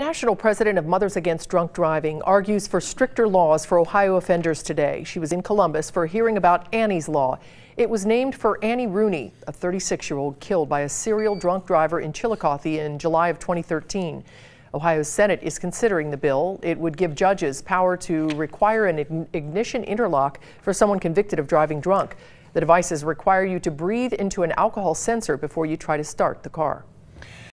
National president of Mothers Against Drunk Driving argues for stricter laws for Ohio offenders today. She was in Columbus for a hearing about Annie's Law. It was named for Annie Rooney, a 36 year old killed by a serial drunk driver in Chillicothe in July of 2013. Ohio's Senate is considering the bill. It would give judges power to require an ignition interlock for someone convicted of driving drunk. The devices require you to breathe into an alcohol sensor before you try to start the car.